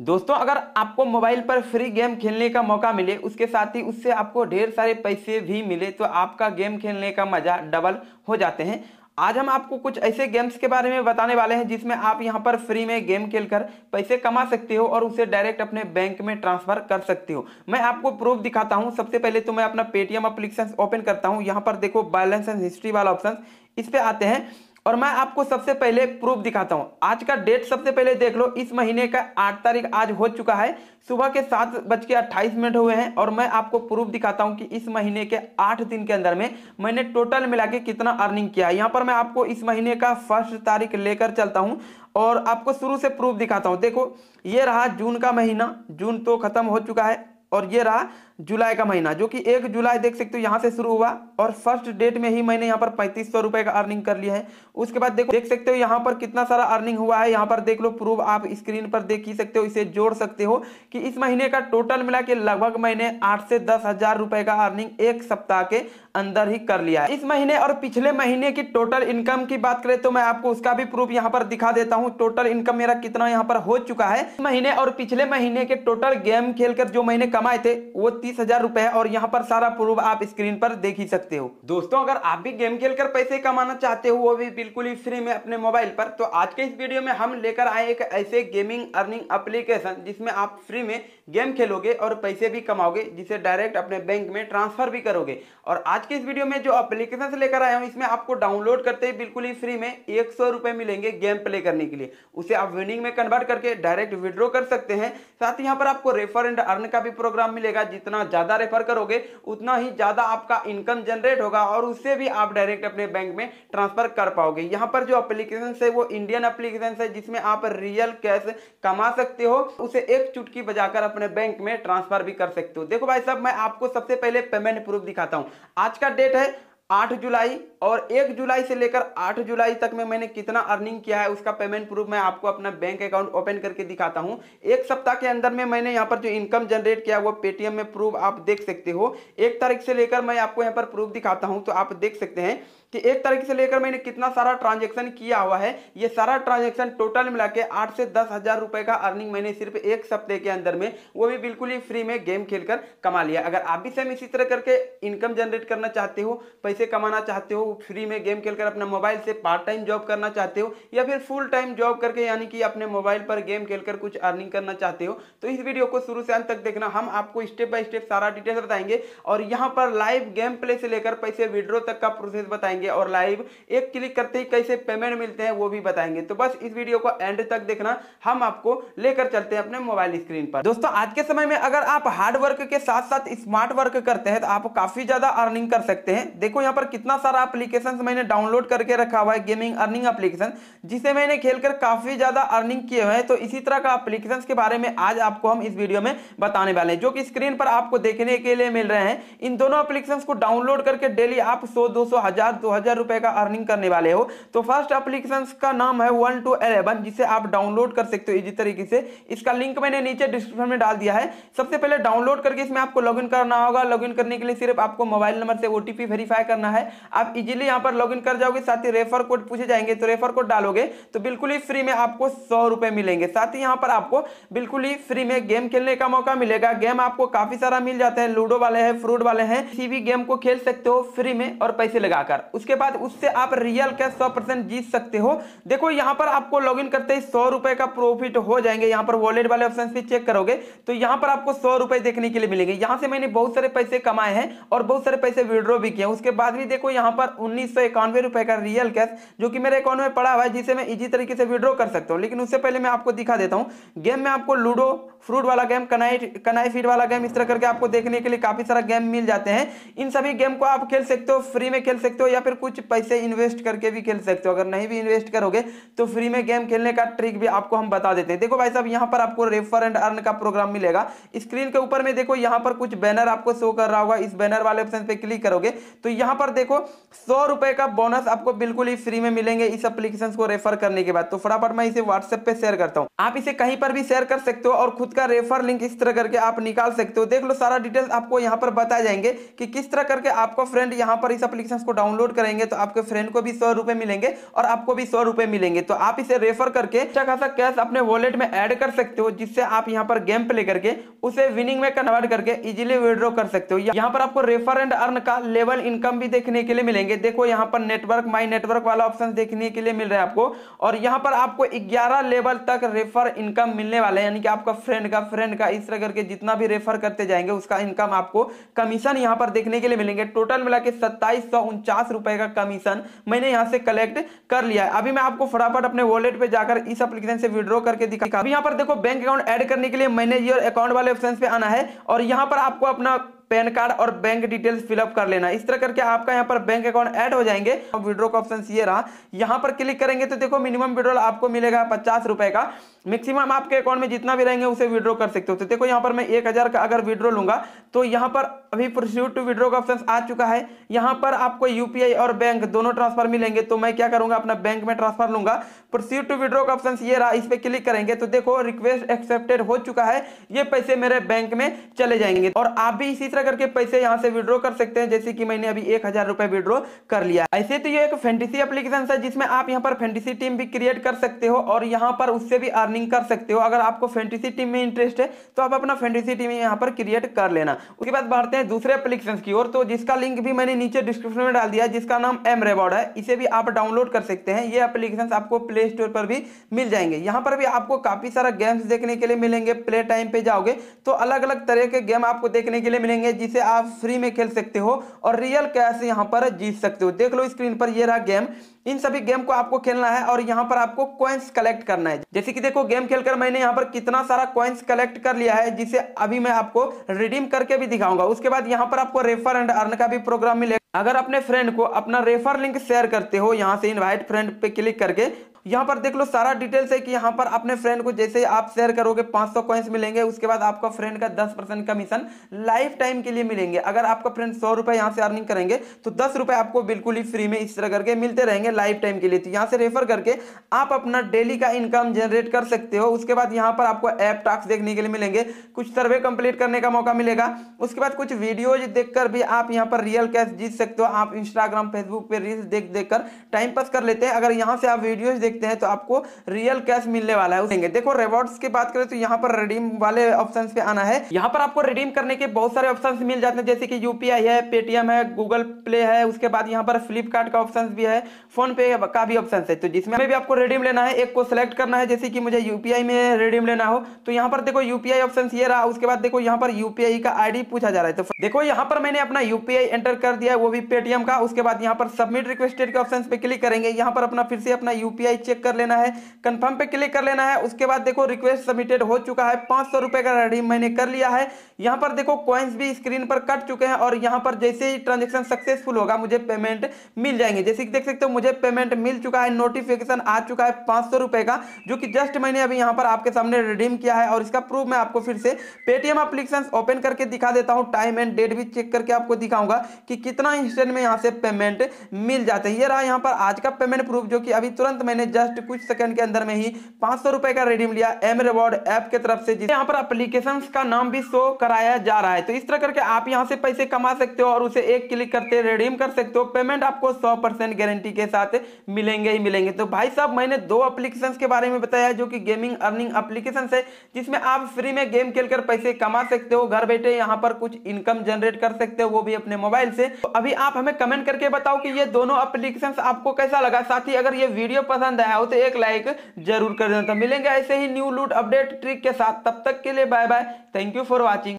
दोस्तों, अगर आपको मोबाइल पर फ्री गेम खेलने का मौका मिले, उसके साथ ही उससे आपको ढेर सारे पैसे भी मिले तो आपका गेम खेलने का मज़ा डबल हो जाते हैं। आज हम आपको कुछ ऐसे गेम्स के बारे में बताने वाले हैं, जिसमें आप यहाँ पर फ्री में गेम खेलकर पैसे कमा सकते हो और उसे डायरेक्ट अपने बैंक में ट्रांसफ़र कर सकते हो। मैं आपको प्रूफ दिखाता हूँ। सबसे पहले तो मैं अपना पेटीएम अप्लीकेशन ओपन करता हूँ। यहाँ पर देखो बैलेंस एंड हिस्ट्री वाला ऑप्शन इस पे आते हैं। और मैं आपको सबसे पहले प्रूफ दिखाता हूँ। आज का डेट सबसे पहले देख लो, इस महीने का आठ तारीख आज हो चुका है। सुबह के सात बज के अट्ठाईस मिनट हुए हैं और मैं आपको प्रूफ दिखाता हूँ कि इस महीने के आठ दिन के अंदर में मैंने टोटल मिला के कितना अर्निंग किया है। यहाँ पर मैं आपको इस महीने का फ़र्स्ट तारीख लेकर चलता हूँ और आपको शुरू से प्रूफ दिखाता हूँ। देखो, ये रहा जून का महीना, जून तो खत्म हो चुका है और ये रहा जुलाई का महीना, जो कि एक जुलाई देख सकते हो, यहाँ से शुरू हुआ और फ़र्स्ट डेट में ही मैंने यहाँ पर पैंतीस सौ रुपए का अर्निंग कर लिया है। उसके बाद देखो, देख सकते हो, यहाँ पर कितना सारा अर्निंग हुआ है। यहाँ पर देख लो प्रूफ आप स्क्रीन पर देख ही सकते हो, इसे जोड़ सकते हो कि इस महीने का टोटल मिला के लगभग मैंने आठ से दस हज़ार रुपए का अर्निंग एक सप्ताह के अंदर ही कर लिया है। इस महीने और पिछले महीने की टोटल इनकम की बात करें तो मैं आपको उसका भी प्रूफ यहाँ पर दिखा देता हूँ। टोटल इनकम मेरा कितना यहाँ पर हो चुका है। इस महीने और पिछले महीने के टोटल गेम खेलकर जो मैंने कमाए थे, वो तीस हज़ार रुपए और यहाँ पर सारा प्रूफ आप स्क्रीन पर देख ही सकते हो। दोस्तों, अगर आप भी गेम खेलकर पैसे कमाना चाहते हो, वो भी बिल्कुल ही फ्री में अपने मोबाइल पर तो आज के इस वीडियो में हम लेकर आए एक ऐसे गेमिंग अर्निंग एप्लीकेशन जिसमें आप फ्री में गेम खेलोगे और पैसे भी कमाओगे, जिसे डायरेक्ट अपने बैंक में ट्रांसफ़र भी करोगे। और आज के इस वीडियो में जो एप्लीकेशन से लेकर आया हूँ, इसमें आपको डाउनलोड करते ही बिल्कुल ही फ्री में एक सौ रुपए मिलेंगे गेम प्ले करने के लिए। उसे आप विनिंग में कन्वर्ट करके डायरेक्ट विड्रॉ कर सकते हैं। साथ ही यहाँ पर आपको रेफर एंड अर्न का भी प्रोग्राम मिलेगा, जितना ज़्यादा रेफर करोगे, उतना ही ज़्यादा आपका इनकम जनरेट होगा और उससे भी आप डायरेक्ट अपने बैंक में ट्रांसफ़र कर पाओगे। यहाँ पर जो एप्लीकेशन है, वो इंडियन एप्लीकेशन है, जिसमें आप रियल कैश कमा सकते हो। उसे एक चुटकी बजाकर अपने बैंक में ट्रांसफ़र भी कर सकते हो। देखो भाई साहब, मैं आपको सबसे पहले पेमेंट प्रूफ दिखाता हूँ। आज का डेट है आठ जुलाई और एक जुलाई से लेकर आठ जुलाई तक में मैंने कितना अर्निंग किया है, उसका पेमेंट प्रूफ मैं आपको अपना बैंक अकाउंट ओपन करके दिखाता हूँ। एक सप्ताह के अंदर में मैंने यहाँ पर जो इनकम जनरेट किया वो पेटीएम में प्रूफ आप देख सकते हो। एक तारीख से लेकर मैं आपको यहाँ पर प्रूफ दिखाता हूँ तो आप देख सकते हैं कि एक तारीख से लेकर मैंने कितना सारा ट्रांजेक्शन किया हुआ है। ये सारा ट्रांजेक्शन टोटल मिला के आठ से दस हज़ार रुपए का अर्निंग मैंने सिर्फ़ एक सप्ताह के अंदर में, वो भी बिल्कुल ही फ्री में गेम खेलकर कमा लिया। अगर आप भी सेम इसी तरह करके इनकम जनरेट करना चाहते हो, पैसे कमाना चाहते हो फ्री में गेम खेलकर अपना मोबाइल से पार्ट टाइम जॉब करना चाहते हो या फिर फुल टाइम जॉब करके यानी कि अपने मोबाइल पर गेम खेलकर कुछ अर्निंग करना चाहते हो तो इस वीडियो को शुरू से अंत तक देखना। हम आपको स्टेप बाय स्टेप सारा डिटेल्स बताएँगे और यहाँ पर लाइव गेम प्ले से लेकर पैसे विड्रॉ तक का प्रोसेस बताएँगे और लाइव एक क्लिक करते ही कैसे पेमेंट मिलते हैं वो भी बताएँगे। तो बस इस वीडियो को एंड तक देखना। हम आपको लेकर चलते हैं अपने मोबाइल स्क्रीन पर। दोस्तों, आज के समय में अगर आप हार्ड वर्क के साथ साथ स्मार्ट वर्क करते हैं तो आप काफ़ी ज़्यादा अर्निंग कर सकते हैं। देखो यहाँ पर कितना सारा एप्लीकेशन मैंने डाउनलोड करके रखा हुआ है गेमिंग अर्निंग एप्लीकेशन जिसे मैंने खेलकर काफ़ी ज़्यादा अर्निंग किए हुए हैं। तो इसी तरह का एप्लीकेशन के बारे में आज आपको हम इस वीडियो में बताने वाले हैं, जो कि स्क्रीन पर आपको देखने के लिए मिल रहे हैं। इन दोनों एप्लीकेशन को डाउनलोड करके डेली आप सौ, दो सौ, हज़ार, दो हज़ार रुपए का अर्निंग करने वाले हो। तो फ़र्स्ट एप्लीकेशन का नाम है वन टू एलेवन जिसे आप डाउनलोड कर सकते हो इसी तरीके से। इसका लिंक मैंने नीचे डिस्क्रिप्शन में डाल दिया है। सबसे पहले डाउनलोड करके इसमें आपको लॉगिन करना होगा। लॉगिन करने के लिए सिर्फ़ आपको मोबाइल नंबर से ओटीपी वेरीफाई करना है। आप इजीली यहाँ पर लॉगिन कर जाओगे। साथ ही रेफर कोड पूछे जाएँगे तो रेफर कोड डालोगे तो बिल्कुल ही फ्री में आपको सौ रुपए मिलेंगे। साथ ही यहाँ पर आपको बिल्कुल ही फ्री में गेम खेलने का मौका मिलेगा। गेम आपको काफ़ी सारा मिल जाता है लूडो वाले हैं फ्रूट वाले हैं, किसी भी गेम को खेल सकते हो फ्री में और पैसे लगाकर। उसके बाद उससे आप रियल कैश सौ जीत सकते हो। देखो, यहाँ पर आपको लॉगिन करते ही सौ रुपए का प्रॉफिट हो जाएँगे। यहाँ पर वॉलेट वाले ऑप्शन पे चेक करोगे तो यहाँ पर आपको सौ रुपए देखने के लिए मिलेंगे। यहाँ से मैंने बहुत सारे पैसे कमाए हैं और बहुत सारे पैसे विड्रॉ भी किए उसके बाद भी देखो, यहाँ पर उन्नीस सौ इक्यानवे रुपए का रियल कैश जो कि मेरे अकाउंट में पड़ा हुआ है, जिसे मैं इजी तरीके से विड्रॉ कर सकता हूँ। लेकिन उससे पहले मैं आपको दिखा देता हूँ। गेम में आपको लूडो फ्रूट वाला गेम, कनाई कनाई फ़ीड वाला गेम, इस तरह करके आपको देखने के लिए काफ़ी सारा गेम मिल जाते हैं। इन सभी गेम को आप खेल सकते हो, फ्री में खेल सकते हो, या फिर कुछ पैसे इन्वेस्ट करके भी खेल सकते हो। अगर नहीं भी इन्वेस्ट करोगे तो फ्री में गेम खेलने का ट्रिक भी आपको हम बता देते हैं। देखो भाई साहब, यहाँ पर आपको रेफर एंड अर्न का प्रोग्राम मिलेगा। स्क्रीन के ऊपर में देखो, यहाँ पर कुछ बैनर आपको शो कर रहा होगा। इस बैनर वाले ऑप्शन पे क्लिक करोगे तो यहाँ पर देखो, सौ रुपए का बोनस आपको बिल्कुल ही फ्री में मिलेंगे इस एप्लीकेशन को रेफर करने के बाद। तो फटाफट मैं इसे व्हाट्सएप पे शेयर करता हूँ। आप इसे कहीं पर भी शेयर कर सकते हो और खुद का रेफर लिंक इस तरह करके आप निकाल सकते हो। देख लो, सारा डिटेल्स आपको यहाँ पर बताए जाएँगे कि किस तरह करके आपको फ्रेंड यहाँ पर इस एप्लीकेशन को डाउनलोड करेंगे तो आपके फ्रेंड को भी सौ मिलेंगे और आपको भी सौ मिलेंगे। तो आप इसे रेफर करके अच्छा खासा कैश अपने वॉलेट में ऐड कर सकते हो, जिससे आप यहाँ पर गेम प्ले करके उसे विनिंग में कन्वर्ट करके इजिली विड्रॉ कर सकते हो। यहाँ पर आपको रेफर एंड अर्न का लेवल इनकम भी देखने के लिए मिलेंगे। देखो, यहाँ पर नेटवर्क माई नेटवर्क वाला ऑप्शन देखने के लिए मिल रहा है आपको। और यहाँ पर आपको ग्यारह लेवल तक रेफर इनकम मिलने वाला है, यानी कि आपका फ्रेंड का फ्रेंड का, इस तरह करके जितना भी रेफर करते जाएँगे, उसका इनकम आपको कमीशन यहाँ पर देखने के लिए मिलेंगे। टोटल मिला के सत्ताईस रुपए का कमीशन मैंने यहाँ से कलेक्ट कर लिया है। अभी मैं आपको फटाफट अपने वॉलेट पे जाकर इस एप्लीकेशन से विड्रॉ करके दिखा अभी यहाँ पर देखो बैंक अकाउंट ऐड करने के लिए मैनेजर अकाउंट वाले ऑप्शन पे आना है और यहाँ पर आपको अपना पैन कार्ड और बैंक डिटेल्स फिलअप कर लेना। इस तरह करके आपका यहाँ पर बैंक अकाउंट ऐड हो जाएँगे। विड्रो का ऑप्शन ये रहा। यहाँ पर क्लिक करेंगे तो देखो मिनिमम विड्रोल आपको मिलेगा पचास रुपए का। मैक्सिमम आपके अकाउंट में जितना भी रहेंगे उसे विड्रो कर सकते हो। तो देखो यहाँ पर मैं एक हज़ार का अगर विड्रो लूँगा तो यहाँ पर अभी प्रोसीड टू विड्रो का ऑप्शन आ चुका है। यहाँ पर आपको यूपीआई और बैंक दोनों ट्रांसफ़र मिलेंगे। तो मैं क्या करूँगा, अपना बैंक में ट्रांसफ़र लूँगा। प्रोसीड टू विड्रो का ऑप्शन ये रहा। इस पर क्लिक करेंगे तो देखो रिक्वेस्ट एक्सेप्टेड हो चुका है। ये पैसे मेरे बैंक में चले जाएँगे। और आप भी इसी तरह करके पैसे यहाँ से विड्रॉ कर सकते हैं, जैसे कि मैंने अभी एक हज़ार रुपए विड्रॉ कर लिया ऐसे तो ये एक फेंटिसी एप्लीकेशन है, जिसमें आप यहाँ पर फेंटिसी टीम भी क्रिएट कर सकते हो और यहाँ पर उससे भी अर्निंग कर सकते हो। अगर आपको फेंटिसी टीम में इंटरेस्ट है तो आप अपना फेंटिसी टीम यहाँ पर क्रिएट कर लेना। उसके बाद बढ़ते हैं दूसरे एप्लीकेशन की ओर। तो जिसका लिंक भी मैंने नीचे डिस्क्रिप्शन में डाल दिया जिसका नाम एम रेवॉर्ड है, इसे भी आप डाउनलोड कर सकते हैं। ये एप्लीकेशन आपको प्ले स्टोर पर भी मिल जाएँगे। यहाँ पर भी आपको काफ़ी सारा गेम्स देखने के लिए मिलेंगे। प्ले टाइम पे जाओगे तो अलग अलग तरह के गेम आपको देखने के लिए मिलेंगे। जिसे आप फ्री में खेल सकते हो और रियल कैश यहाँ पर जीत सकते हो। देख लो स्क्रीन पर ये रहा गेम इन सभी गेम को आपको खेलना है और यहाँ पर आपको कॉइन्स कलेक्ट करना है। जैसे कि देखो गेम खेलकर मैंने यहाँ पर कितना सारा कॉइन्स कलेक्ट कर लिया है, जिसे अभी मैं आपको रिडीम करके भी दिखाऊँगा। उसके बाद यहाँ पर आपको रेफर एंड अर्न का भी प्रोग्राम मिलेगा। अगर अपने फ्रेंड को अपना रेफर लिंक शेयर करते हो, यहाँ से इनवाइट फ्रेंड पे क्लिक करके यहाँ पर देख लो, सारा डिटेल्स है कि यहाँ पर अपने फ्रेंड को जैसे आप शेयर करोगे 500 सौ कॉइन्स मिलेंगे, उसके बाद आपका फ्रेंड का 10 परसेंट कमीशन लाइफ टाइम के लिए मिलेंगे। अगर आपका फ्रेंड सौ रुपए यहाँ से अर्निंग करेंगे तो दस रुपए आपको बिल्कुल ही फ्री में इस तरह करके मिलते रहेंगे लाइफ टाइम के लिए। तो यहाँ से रेफर करके आप अपना डेली का इनकम जनरेट कर सकते हो। उसके बाद यहाँ पर आपको ऐप टास्क देखने के लिए मिलेंगे, कुछ सर्वे कंप्लीट करने का मौका मिलेगा। उसके बाद कुछ वीडियोज़ देखकर भी आप यहाँ पर रियल कैश जीत सकते हो। आप इंस्टाग्राम फेसबुक पे रील्स देख देख टाइम पास कर लेते हैं। अगर यहाँ से आप वीडियोज़ देखते हैं तो आपको रियल कैश मिलने वाला है देखो रिवॉर्ड्स की बात करें तो यहाँ पर रिडीम वाले ऑप्शन पे आना है। यहाँ पर आपको रिडीम करने के बहुत सारे ऑप्शन मिल जाते हैं, जैसे कि यूपीआई है पेटीएम है गूगल प्ले है, उसके बाद यहाँ पर फ्लिपकार्ट का ऑप्शन भी है फ़ोन पे का भी ऑप्शन है। तो जिसमें भी आपको रिडीम लेना है, एक को सिलेक्ट करना है, जैसे कि मुझे यूपीआई में रिडीम लेना हो तो यहाँ पर देखो यूपीआई ऑप्शन ये रहा, उसके बाद देखो यहाँ पर यूपीआई का आईडी पूछा जा रहा है। तो देखो, यहाँ पर मैंने अपना यूपीआई एंटर कर दिया वो भी पेटीएम का, उसके बाद यहाँ पर सबमिट रिक्वेस्टेड के ऑप्शन पे क्लिक करेंगे, यहाँ पर अपना फिर से अपना यूपीआई चेक कर लेना है कंफर्म पे क्लिक कर लेना है, उसके बाद देखो रिक्वेस्ट सबमिटेड हो चुका है, पाँच सौ रुपए का रिडीम मैंने कर लिया है। यहाँ पर देखो कॉइन्स भी स्क्रीन पर कट चुके हैं और यहाँ पर जैसे ही ट्रांजेक्शन सक्सेसफुल होगा, मुझे पेमेंट मिल जाएँगे। जैसे कि देख सकते हो, मुझे पेमेंट मिल चुका है नोटिफिकेशन आ चुका है पाँच का, जो कि जस्ट मैंने अभी यहाँ पर आपके सामने रिडीम किया है और इसका प्रूफ मैं आपको फिर से पेटीएम एप्लीकेशन ओपन करके दिखा देता हूँ। टाइम एंड डेट भी चेक करके आपको दिखाऊँगा कि कितना इंस्टेंट में यहाँ से पेमेंट मिल जाते हैं। ये रहा यहाँ पर आज का पेमेंट प्रूफ जो कि अभी तुरंत मैंने जस्ट कुछ सेकंड के अंदर में ही पाँच सौ रुपए का रिडीम लिया एम रिवॉर्ड ऐप की तरफ़ से यहाँ पर एप्लीकेशन का नाम भी शो कराया जा रहा है। तो इस तरह करके आप यहाँ से पैसे कमा सकते हो और उसे एक क्लिक करते रिडीम कर सकते हो। पेमेंट आपको सौ गारंटी के साथ मिलेंगे ही मिलेंगे। तो भाई साहब, मैंने दो एप्लीकेशन के बारे में बताया जो कि गेमिंग अर्निंग एप्लीकेशन है, जिसमें आप फ्री में गेम खेलकर पैसे कमा सकते हो। घर बैठे यहाँ पर कुछ इनकम जनरेट कर सकते हो, वो भी अपने मोबाइल से। तो अभी आप हमें कमेंट करके बताओ कि ये दोनों एप्लीकेशन आपको कैसा लगा। साथ ही अगर ये वीडियो पसंद आया हो तो एक लाइक ज़रूर कर देना। तो मिलेंगे ऐसे ही न्यू लूट अपडेट ट्रिक के साथ। तब तक के लिए bye bye thank you for watching